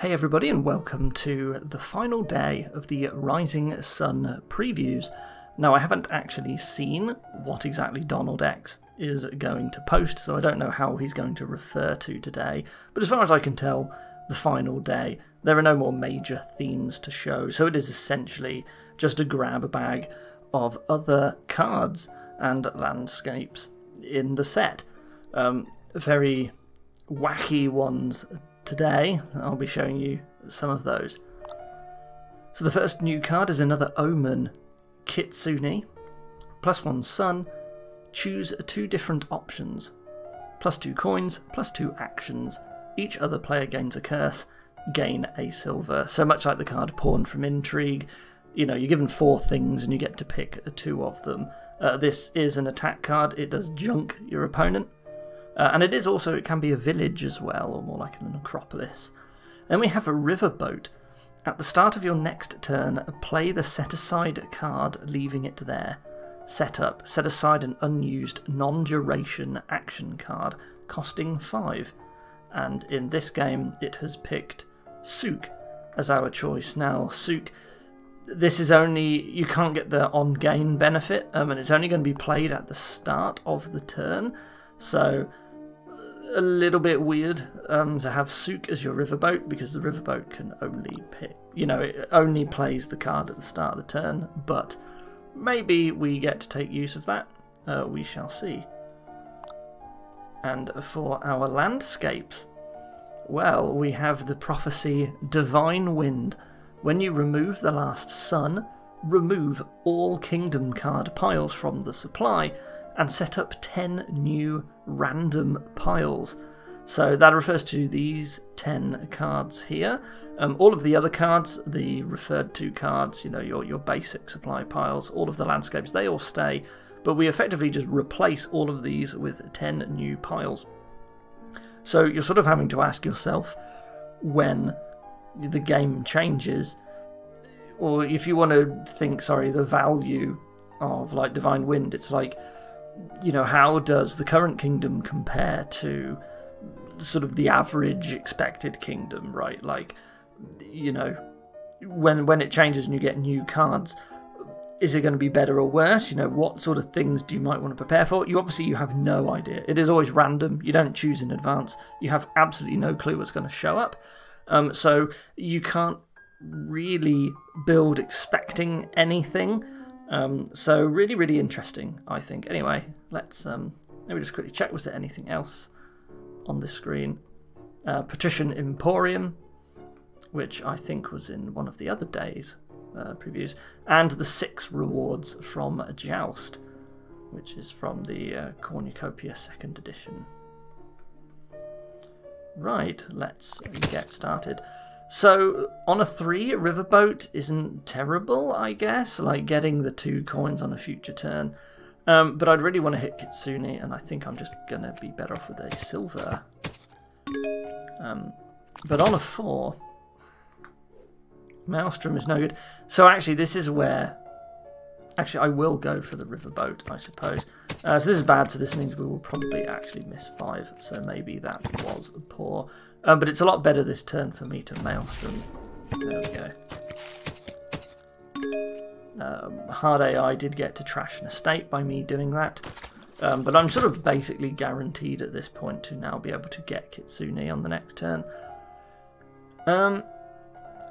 Hey everybody and welcome to the final day of the Rising Sun previews. Now I haven't actually seen what exactly Donald X is going to post, so I don't know how he's going to refer to today, but as far as I can tell, the final day, there are no more major themes to show, so it is essentially just a grab bag of other cards and landscapes in the set. Um, very wacky ones today. I'll be showing you some of those. So the first new card is another Omen Kitsune. Plus one Sun. Choose two different options. Plus two coins, plus two actions. Each other player gains a curse, gain a silver. So much like the card Pawn from Intrigue, you know, you're given four things and you get to pick two of them. Uh, this is an attack card, it does junk your opponent. Uh, and it is also, it can be a village as well, or more like an acropolis. Then we have a riverboat. At the start of your next turn, play the set aside card, leaving it there. Set up, set aside an unused non duration action card, costing 5. And in this game, it has picked Souk as our choice. Now, Souk, this is only, you can't get the on gain benefit, um, and it's only going to be played at the start of the turn. So a little bit weird um, to have Souk as your riverboat because the riverboat can only pick, you know, it only plays the card at the start of the turn, but maybe we get to take use of that. Uh, we shall see. And for our landscapes, well, we have the prophecy Divine Wind. When you remove the last sun, remove all kingdom card piles from the supply and set up 10 new random piles. So that refers to these 10 cards here. Um, all of the other cards, the referred to cards, you know, your, your basic supply piles, all of the landscapes, they all stay, but we effectively just replace all of these with 10 new piles. So you're sort of having to ask yourself when the game changes, or if you want to think, sorry, the value of like Divine Wind, it's like you know, how does the current kingdom compare to sort of the average expected kingdom, right? Like, you know, when when it changes and you get new cards, is it going to be better or worse? You know, what sort of things do you might want to prepare for? You obviously you have no idea. It is always random. You don't choose in advance. You have absolutely no clue what's going to show up. Um, so you can't really build expecting anything. Um, so really, really interesting, I think. Anyway, let's um, let me just quickly check. Was there anything else on the screen? Uh, Patrician Emporium, which I think was in one of the other days uh, previews, and the six rewards from Joust, which is from the uh, Cornucopia second edition. Right, let's get started. So, on a 3, Riverboat isn't terrible, I guess, like getting the two coins on a future turn. Um, but I'd really want to hit Kitsune, and I think I'm just going to be better off with a silver. Um, but on a 4, Maelstrom is no good. So actually, this is where... Actually, I will go for the Riverboat, I suppose. Uh, so this is bad, so this means we will probably actually miss 5. So maybe that was a poor. Um, but it's a lot better this turn for me to Maelstrom. There we go. Um, hard AI did get to trash an estate by me doing that. Um, but I'm sort of basically guaranteed at this point to now be able to get Kitsune on the next turn. Um,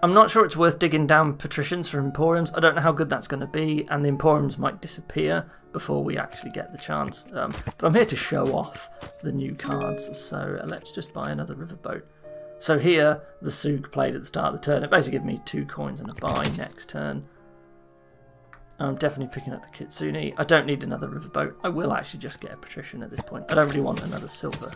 I'm not sure it's worth digging down patricians for emporiums. I don't know how good that's going to be, and the emporiums might disappear before we actually get the chance. Um, but I'm here to show off the new cards, so let's just buy another riverboat. So here, the Souk played at the start of the turn. It basically gives me two coins and a buy next turn. I'm definitely picking up the Kitsune. I don't need another riverboat. I will actually just get a patrician at this point. I don't really want another silver.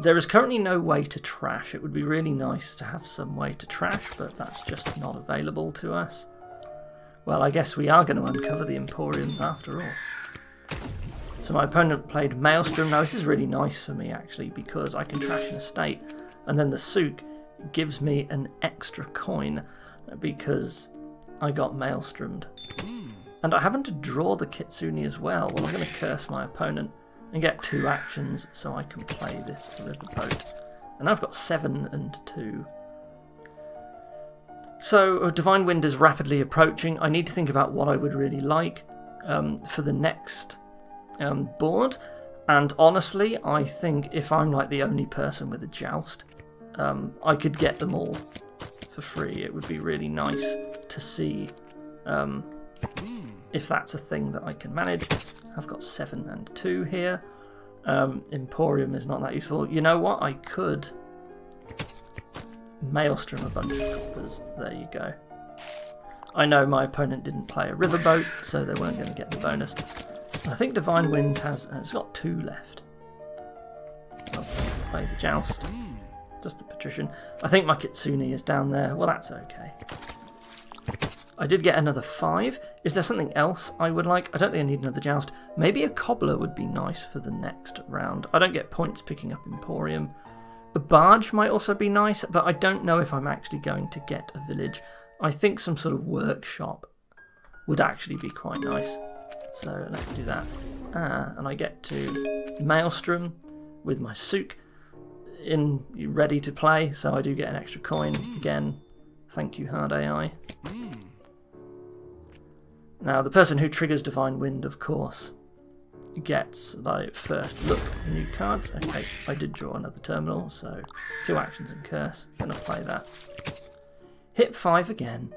There is currently no way to trash. It would be really nice to have some way to trash, but that's just not available to us. Well, I guess we are going to uncover the Emporiums after all. So my opponent played Maelstrom. Now this is really nice for me actually because I can trash an estate and then the Souk gives me an extra coin because I got Maelstromed. And I happen to draw the Kitsune as well. Well, I'm going to curse my opponent and get two actions so I can play this riverboat. And I've got seven and two. So, Divine Wind is rapidly approaching. I need to think about what I would really like um, for the next um, board. And honestly, I think if I'm like the only person with a joust, um, I could get them all for free. It would be really nice to see um, if that's a thing that I can manage. I've got seven and two here. Um, Emporium is not that useful. You know what? I could maelstrom a bunch of coppers. There you go. I know my opponent didn't play a riverboat, so they weren't going to get the bonus. I think Divine Wind has uh, it's got two left. I'll play the Joust. Just the Patrician. I think my Kitsune is down there. Well, that's okay. I did get another five. Is there something else I would like? I don't think I need another Joust. Maybe a Cobbler would be nice for the next round. I don't get points picking up Emporium. A barge might also be nice, but I don't know if I'm actually going to get a village. I think some sort of workshop would actually be quite nice. So let's do that. Ah, and I get to Maelstrom with my Souk in ready to play, so I do get an extra coin again. Thank you, Hard AI. Now, the person who triggers Divine Wind, of course, gets like first look at new cards. Okay, I did draw another terminal, so two actions and curse. Gonna play that. Hit five again.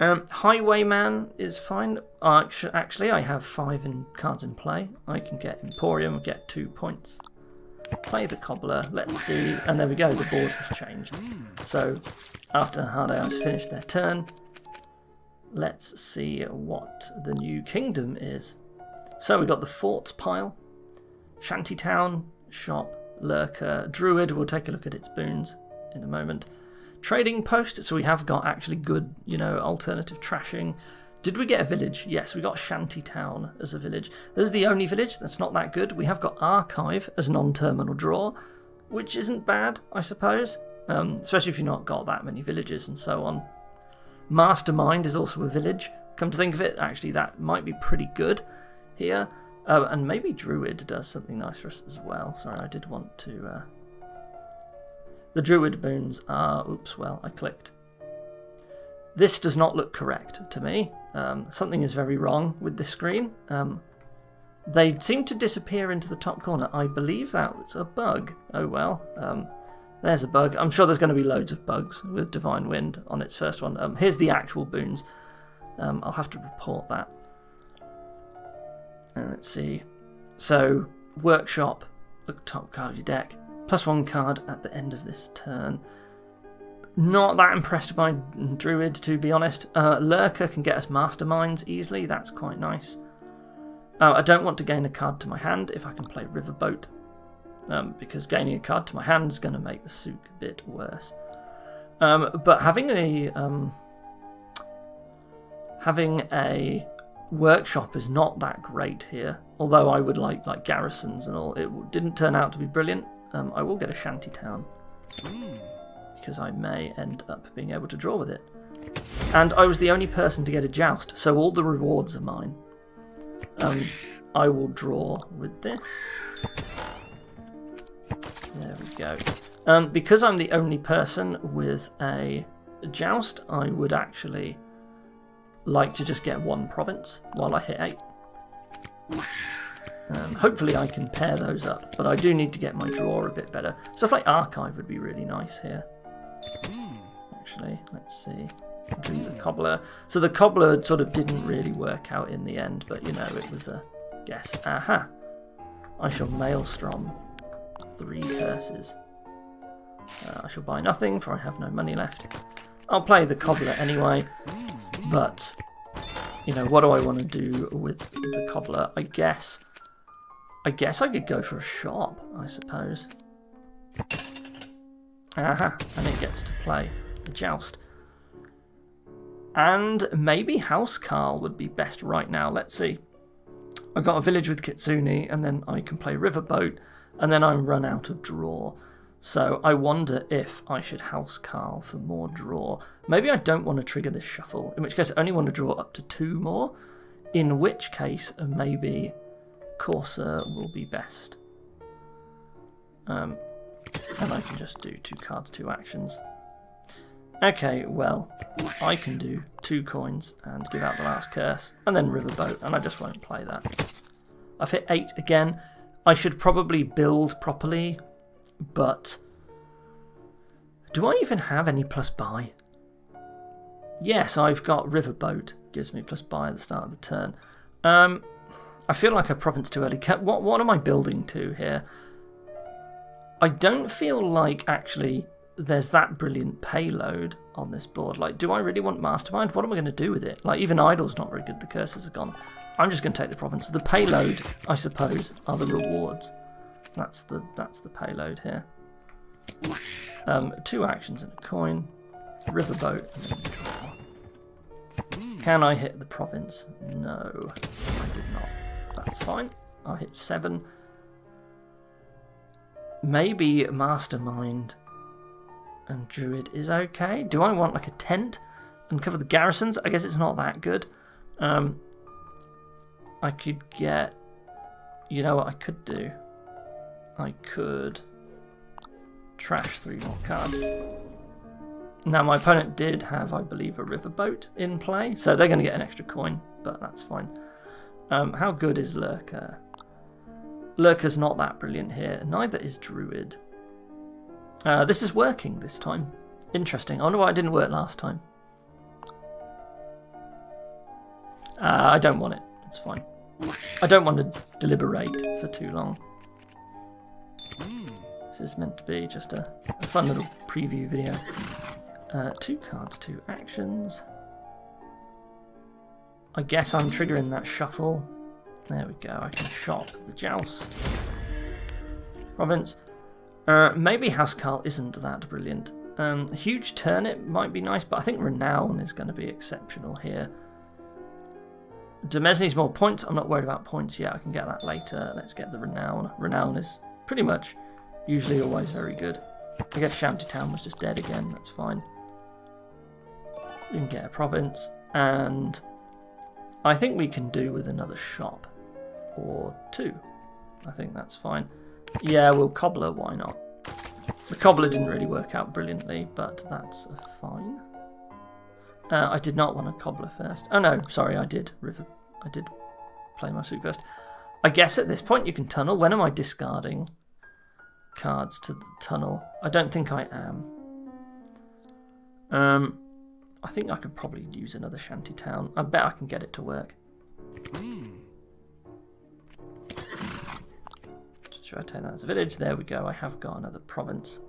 Um, Highwayman is fine. Uh, actually, I have five in cards in play. I can get Emporium, get two points. Play the Cobbler, let's see. And there we go, the board has changed. So, after Hard AI's finished their turn, let's see what the new kingdom is. So we've got the forts pile, shantytown, shop, lurker, druid. We'll take a look at its boons in a moment. Trading post. So we have got actually good, you know, alternative trashing. Did we get a village? Yes, we got Shantytown as a village. This is the only village that's not that good. We have got Archive as non-terminal draw, which isn't bad, I suppose. Um, especially if you've not got that many villages and so on. Mastermind is also a village. Come to think of it, actually that might be pretty good here. Uh, and maybe Druid does something nice for us as well. Sorry, I did want to... Uh... The Druid boons are... Oops, well, I clicked. This does not look correct to me. Um, something is very wrong with this screen. Um, they seem to disappear into the top corner. I believe that's a bug. Oh well. Um, there's a bug. I'm sure there's going to be loads of bugs with Divine Wind on its first one. Um, here's the actual boons. Um, I'll have to report that. And let's see. So, workshop, the top card of your deck, plus one card at the end of this turn. Not that impressed by Druid, to be honest. Uh, Lurker can get us Masterminds easily, that's quite nice. Uh, I don't want to gain a card to my hand if I can play Riverboat, um, because gaining a card to my hand is going to make the Souk a bit worse. Um, but having a um, having a workshop is not that great here. Although I would like like garrisons and all, it didn't turn out to be brilliant. Um, I will get a shanty town because I may end up being able to draw with it. And I was the only person to get a joust, so all the rewards are mine. Um, I will draw with this. There we go. Um, because I'm the only person with a joust, I would actually like to just get one province while I hit eight. Um, hopefully I can pair those up, but I do need to get my draw a bit better. Stuff like Archive would be really nice here. Actually, let's see. Do the Cobbler. So the Cobbler sort of didn't really work out in the end, but you know, it was a guess. Aha! I shall Maelstrom three curses. Uh, I shall buy nothing, for I have no money left. I'll play the Cobbler anyway. But, you know, what do I want to do with the cobbler? I guess, I guess I could go for a shop, I suppose. Aha, and it gets to play the joust. And maybe Housecarl would be best right now. Let's see. I've got a village with Kitsune, and then I can play Riverboat, and then I'm run out of draw. So I wonder if I should Housecarl for more draw. Maybe I don't want to trigger this shuffle, in which case I only want to draw up to two more, in which case uh, maybe Courser will be best. Um, and I can just do two cards, two actions. Okay, well, I can do two coins and give out the last curse, and then Riverboat, and I just won't play that. I've hit eight again. I should probably build properly, but do I even have any plus buy? Yes, I've got Riverboat. Gives me plus buy at the start of the turn. Um, I feel like a province too early. What what am I building to here? I don't feel like actually there's that brilliant payload on this board. Like, do I really want Mastermind? What am I going to do with it? Like, even Idle's not very good. The curses are gone. I'm just going to take the province. The payload, I suppose, are the rewards. That's the that's the payload here. Um, two actions and a coin. Riverboat. Can I hit the province? No, I did not. That's fine. I'll hit seven. Maybe Mastermind and Druid is okay. Do I want like a tent and cover the garrisons? I guess it's not that good. Um, I could get... You know what I could do? I could trash three more cards. Now my opponent did have, I believe, a riverboat in play, so they're going to get an extra coin, but that's fine. Um, how good is Lurker? Lurker's not that brilliant here, neither is Druid. Uh, this is working this time. Interesting. I wonder why it didn't work last time. Uh, I don't want it. It's fine. I don't want to deliberate for too long. This is meant to be just a, fun little preview video. Uh, two cards, two actions. I guess I'm triggering that shuffle. There we go, I can shop the joust. Province. Uh, maybe Housecarl isn't that brilliant. Um, huge turnip might be nice, but I think Renown is going to be exceptional here. Demesne needs more points. I'm not worried about points yet. I can get that later. Let's get the Renown. Renown is pretty much usually always very good. I guess Shantytown was just dead again. That's fine. We can get a province. And I think we can do with another shop. Or two. I think that's fine. Yeah, well, Cobbler, why not? The Cobbler didn't really work out brilliantly, but that's fine. Uh, I did not want a Cobbler first. Oh no, sorry, I did. River, I did play my suit first. I guess at this point you can tunnel. When am I discarding cards to the tunnel? I don't think I am. Um, I think I could probably use another shanty town. I bet I can get it to work. Mm. Should I take that as a village? There we go. I have got another province.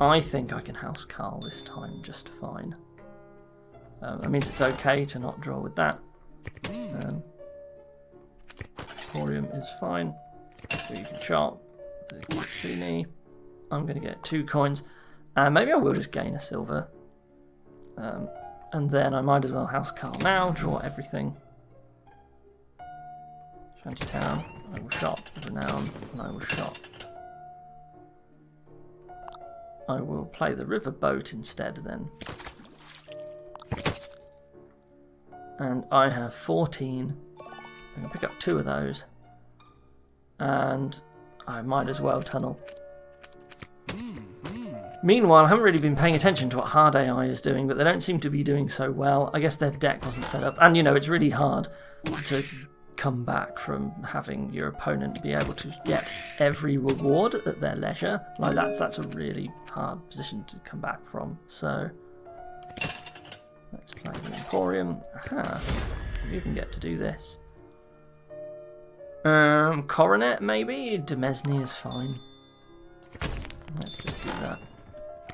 I think I can Housecarl this time just fine. Um, that means it's okay to not draw with that. Um, Emporium is fine. So you can shop the Kitsune. I'm going to get two coins. And maybe I will just gain a silver. Um, and then I might as well Housecarl now, draw everything. Shantytown. I will shop renown and I will shop. I will play the river boat instead then. And I have 14. I'm going to pick up two of those. And I might as well tunnel. Meanwhile, I haven't really been paying attention to what Hard AI is doing, but they don't seem to be doing so well. I guess their deck wasn't set up. And, you know, it's really hard to come back from having your opponent be able to get every reward at their leisure. Like that's that's a really hard position to come back from. So let's play the Emporium. Aha. We even get to do this. Um, Coronet maybe? Demesne is fine. Let's just do that.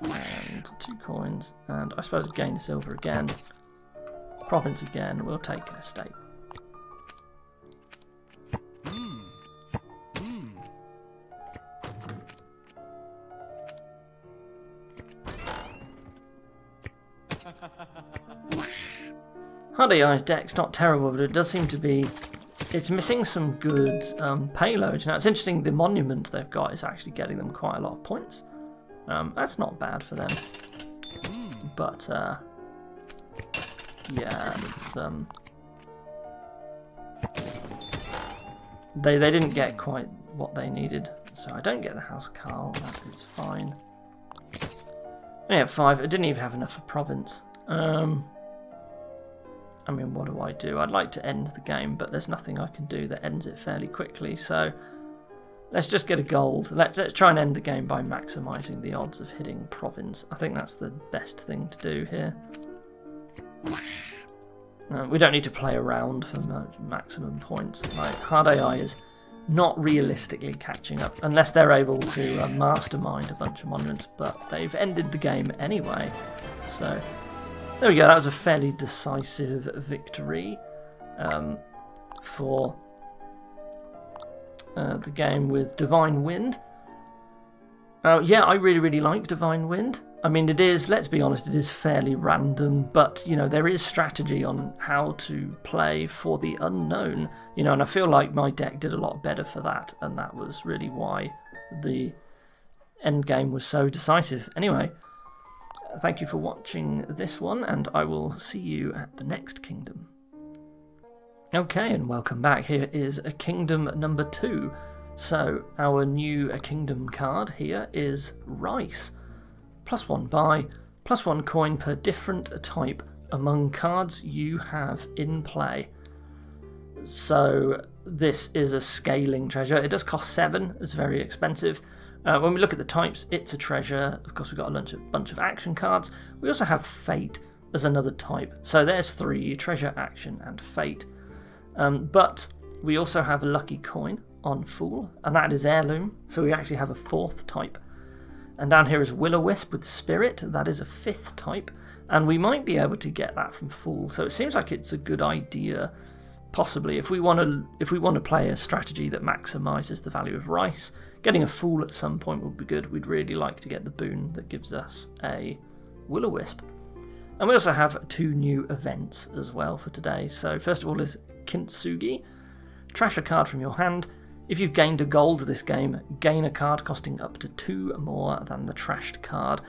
And two coins. And I suppose gain silver again. Province again. We'll take a state. AI's deck's not terrible, but it does seem to be... It's missing some good um, payloads. Now, it's interesting, the monument they've got is actually getting them quite a lot of points. Um, that's not bad for them. But, uh, yeah, it's... Um, they, they didn't get quite what they needed. So I don't get the Housecarl, that is fine. Yeah, five. I didn't even have enough for province. Um, I mean, what do I do? I'd like to end the game, but there's nothing I can do that ends it fairly quickly. So let's just get a gold. Let's, let's try and end the game by maximising the odds of hitting province. I think that's the best thing to do here. Uh, we don't need to play around for maximum points. Like hard AI is not realistically catching up unless they're able to uh, mastermind a bunch of monuments, but they've ended the game anyway. So there we go, that was a fairly decisive victory um, for uh, the game with Divine Wind. Uh, yeah, I really, really like Divine Wind. I mean, it is, let's be honest, it is fairly random, but, you know, there is strategy on how to play for the unknown, you know, and I feel like my deck did a lot better for that, and that was really why the end game was so decisive. Anyway, thank you for watching this one, and I will see you at the next kingdom. Okay, and welcome back. Here is a kingdom number two. So, our new kingdom card here is Rice. Plus one buy, plus one coin per different type among cards you have in play. So, this is a scaling treasure. It does cost seven, it's very expensive. Uh, when we look at the types, it's a treasure. Of course, we've got a bunch of, bunch of action cards. We also have Fate as another type. So there's three treasure, action, and Fate. Um, but we also have a Lucky Coin on Fool, and that is Heirloom. So we actually have a fourth type. And down here is Will-O-Wisp with Spirit. That is a fifth type. And we might be able to get that from Fool. So it seems like it's a good idea possibly if we want to if we want to play a strategy that maximizes the value of rice getting a fool at some point would be good. We'd really like to get the boon that gives us a will-o-wisp. And we also have two new events as well for today. So first of all is kintsugi. Trash a card from your hand. If you've gained a gold this game gain a card costing up to two more than the trashed card.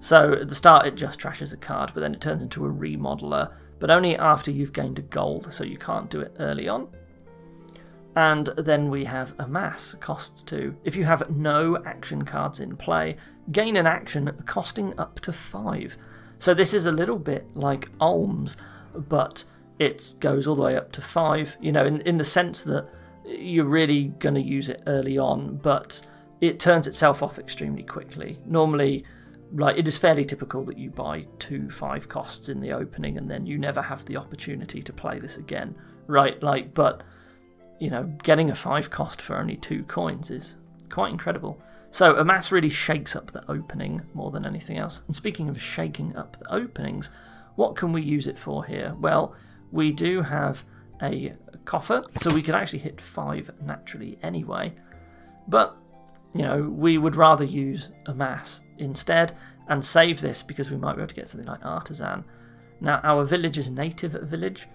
So at the start it just trashes a card but then it turns into a remodeler but only after you've gained a gold, so you can't do it early on. And then we have amass costs two. If you have no action cards in play, gain an action costing up to five. So this is a little bit like alms, but it goes all the way up to five. You know, in, in the sense that you're really going to use it early on, but it turns itself off extremely quickly. Normally, like it is fairly typical that you buy two five costs in the opening and then you never have the opportunity to play this again right? Like but you know getting a five cost for only two coins is quite incredible. So amass really shakes up the opening more than anything else. And speaking of shaking up the openings what can we use it for here? Well we do have a coffer so we could actually hit five naturally anyway. But you know, we would rather use Amass instead and save this because we might be able to get something like artisan. Now, our village is native village.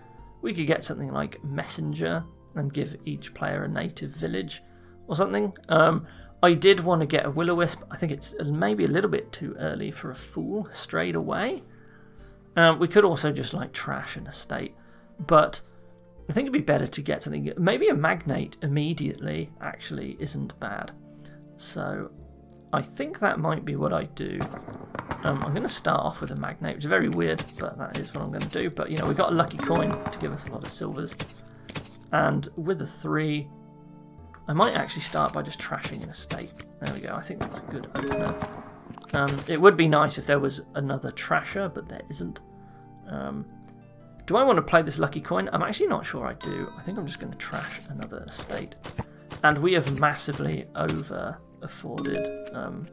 We could get something like messenger and give each player a native village or something. Um, I did want to get a will-o-wisp. I think it's maybe a little bit too early for a fool straight away. Um, we could also just like trash an estate, but I think it'd be better to get something. Maybe a magnate immediately actually isn't bad. So I think that might be what I do. Um, I'm going to start off with a magnate, It's very weird, but that is what I'm going to do. But, you know, we've got a lucky coin to give us a lot of silvers. And with a three, I might actually start by just trashing an estate. There we go, I think that's a good opener. Um, it would be nice if there was another trasher, but there isn't. Um, do I want to play this lucky coin? I'm actually not sure I do. I think I'm just going to trash another estate. And we have massively over afforded. Um,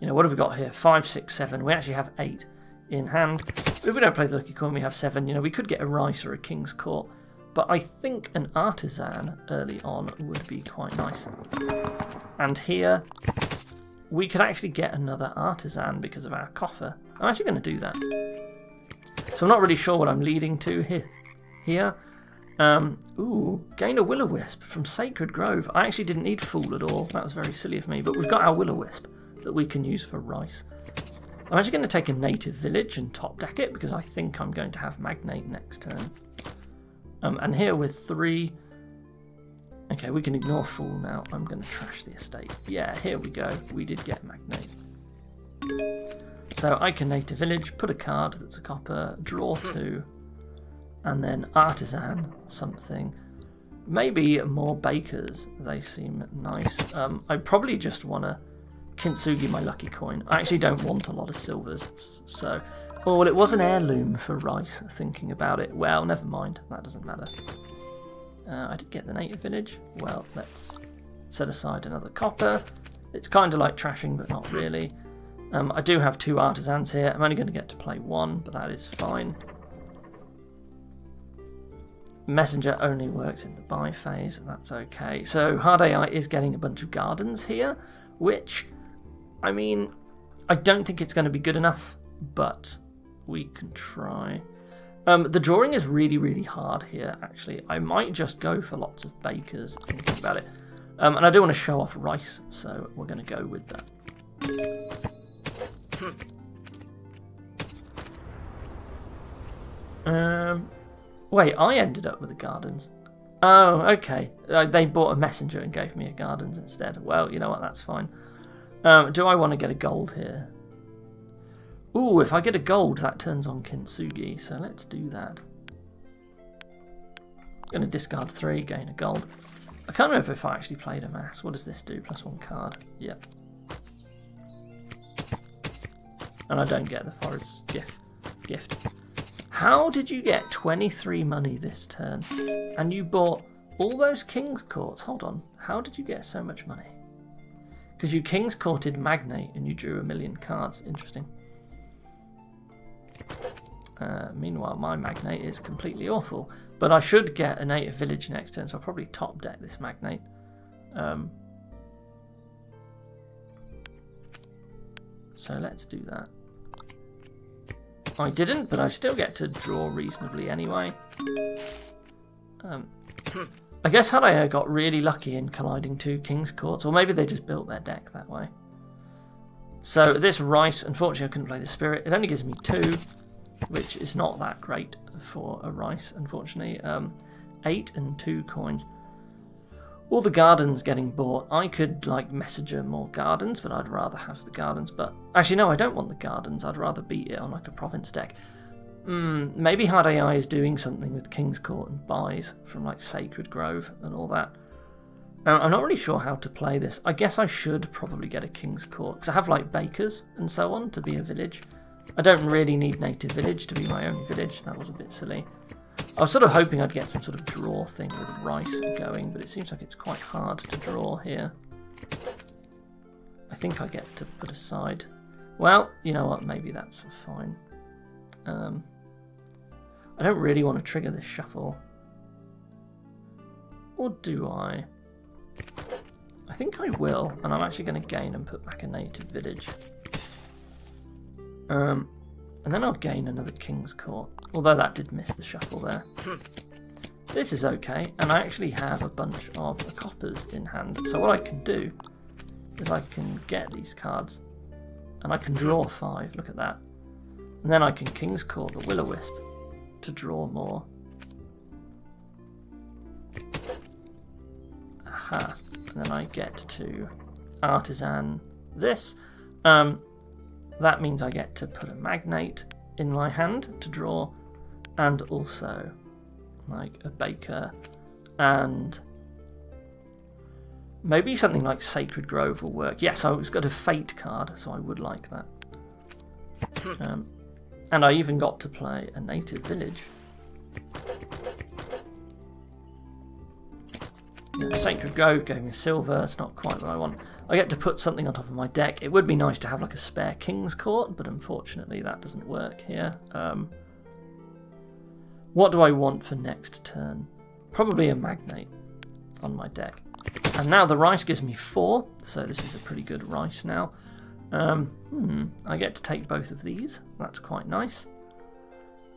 you know, what have we got here? Five, six, seven. We actually have eight in hand. If we don't play the lucky coin, we have seven. You know, we could get a rice or a king's court. But I think an artisan early on would be quite nice. And here, we could actually get another artisan because of our coffer. I'm actually going to do that. So I'm not really sure what I'm leading to here here. Um, ooh, gain a will-o-wisp from Sacred Grove. I actually didn't need Fool at all. That was very silly of me. But we've got our will-o-wisp that we can use for rice. I'm actually going to take a native village and top deck it because I think I'm going to have Magnate next turn. Um, and here with three... Okay, we can ignore Fool now. I'm going to trash the estate. Yeah, here we go. We did get Magnate. So I can native village, put a card that's a copper, draw two, and then artisan something. Maybe more bakers. They seem nice. Um, I probably just want to kintsugi my lucky coin. I actually don't want a lot of silvers, so... Oh, well, it was an heirloom for rice, thinking about it. Well, never mind. That doesn't matter. Uh, I did get the native village. Well, let's set aside another copper. It's kind of like trashing, but not really. Um, I do have two artisans here. I'm only going to get to play one, but that is fine. Messenger only works in the buy phase, that's okay. So Hard AI is getting a bunch of gardens here, which, I mean, I don't think it's going to be good enough, but we can try. Um, the drawing is really, really hard here, actually. I might just go for lots of bakers, thinking about it. Um, and I do want to show off rice, so we're going to go with that. Um, wait, I ended up with the gardens. Oh, okay. Uh, they bought a messenger and gave me a gardens instead. Well, you know what? That's fine. Um, do I want to get a gold here? Ooh, if I get a gold, that turns on Kintsugi. So let's do that. Going to discard three, gain a gold. I can't remember if I actually played Amass. What does this do? Plus one card. Yep. And I don't get the forest gift. gift. How did you get 23 money this turn? And you bought all those King's Courts? Hold on. How did you get so much money? Because you King's Courted Magnate and you drew a million cards. Interesting. Uh, meanwhile, my Magnate is completely awful. But I should get a native village next turn, so I'll probably top deck this Magnate. Um, so let's do that. I didn't, but I still get to draw reasonably anyway. Um, I guess had I got really lucky in colliding two King's Courts, or maybe they just built their deck that way. So this Rice, unfortunately I couldn't play the Spirit. It only gives me two, which is not that great for a Rice, unfortunately. Um, eight and two coins all the gardens getting bought. I could like messenger more gardens, but I'd rather have the gardens. But actually, no, I don't want the gardens. I'd rather beat it on like a province deck. Mm, maybe Hard AI is doing something with King's Court and buys from like Sacred Grove and all that. Now, I'm not really sure how to play this. I guess I should probably get a King's Court because I have like bakers and so on to be a village. I don't really need native village to be my own village. That was a bit silly. I was sort of hoping I'd get some sort of draw thing with rice going, but it seems like it's quite hard to draw here. I think I get to put aside... Well, you know what, maybe that's fine. Um, I don't really want to trigger this shuffle. Or do I? I think I will, and I'm actually going to gain and put back a native village. Um, and then I'll gain another King's Court. Although that did miss the shuffle there. this is okay, and I actually have a bunch of coppers in hand. So what I can do is I can get these cards, and I can draw five, look at that. And then I can King's Court the Will-O-Wisp to draw more. Aha. And then I get to Artisan this. Um, that means I get to put a magnate in my hand to draw, and also like a baker, and maybe something like Sacred Grove will work. Yes, I was got a Fate card, so I would like that. Um, and I even got to play a native village. Sacred Grove gave me silver, it's not quite what I want. I get to put something on top of my deck. It would be nice to have like a spare King's Court, but unfortunately that doesn't work here. Um, what do I want for next turn? Probably a Magnate on my deck. And now the rice gives me four, so this is a pretty good rice now. Um, hmm, I get to take both of these. That's quite nice.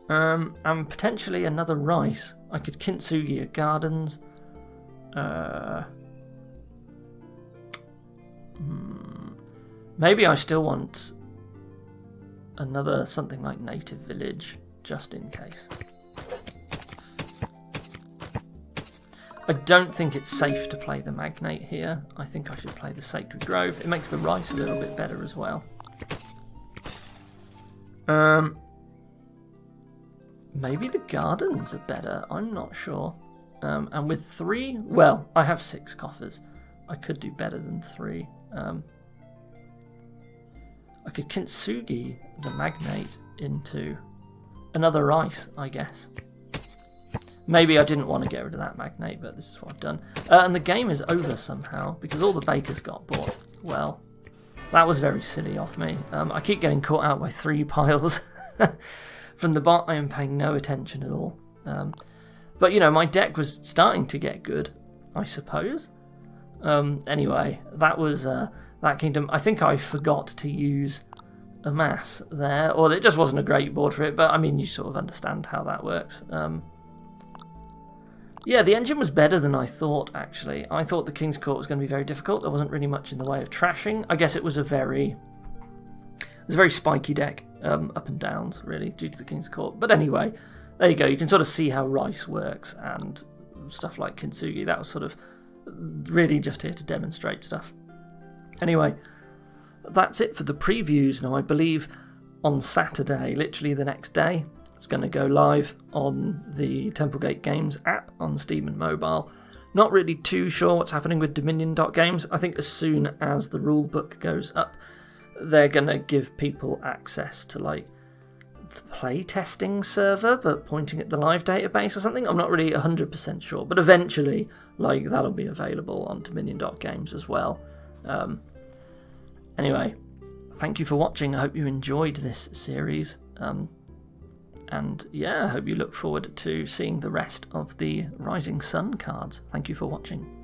Um, and potentially another rice. I could Kintsugi a Gardens. Uh, hmm, maybe I still want another something like Native Village, just in case. I don't think it's safe to play the Magnate here. I think I should play the Sacred Grove. It makes the rice a little bit better as well. Um, maybe the gardens are better. I'm not sure. Um, and with three, well, I have six coffers. I could do better than three. Um, I could kintsugi the magnate into another rice, I guess. Maybe I didn't want to get rid of that magnate, but this is what I've done. Uh, and the game is over somehow because all the bakers got bought. Well, that was very silly of me. Um, I keep getting caught out by three piles. From the bot, I am paying no attention at all. Um, but, you know, my deck was starting to get good, I suppose. Um, anyway, that was uh, that kingdom. I think I forgot to use Amass there, or it just wasn't a great board for it, but I mean, you sort of understand how that works. Um, yeah, the engine was better than I thought, actually. I thought the King's Court was going to be very difficult. There wasn't really much in the way of trashing. I guess it was a very... It was a very spiky deck, um, up and downs, really, due to the King's Court. But anyway, there you go. You can sort of see how Rice works and stuff like Kintsugi. That was sort of really just here to demonstrate stuff. Anyway, that's it for the previews. Now, I believe on Saturday, literally the next day, it's going to go live on the Templegate Games app on Steam and mobile. Not really too sure what's happening with Dominion Games. I think as soon as the rulebook goes up, they're going to give people access to like the play testing server, but pointing at the live database or something. I'm not really 100% sure, but eventually, like that'll be available on Dominion Games as well. Um, anyway, thank you for watching. I hope you enjoyed this series. Um, and yeah, I hope you look forward to seeing the rest of the Rising Sun cards. Thank you for watching.